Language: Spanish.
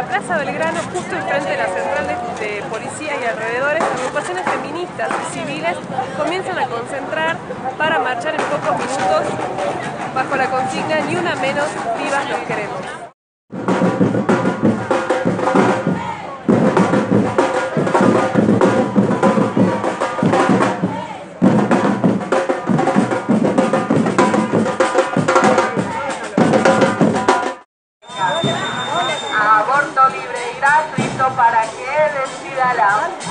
la Plaza Belgrano, justo enfrente de la central de, de policía y alrededores, agrupaciones feministas y civiles comienzan a concentrar para marchar en pocos minutos bajo la consigna Ni una menos, vivas nos queremos. para que decidará.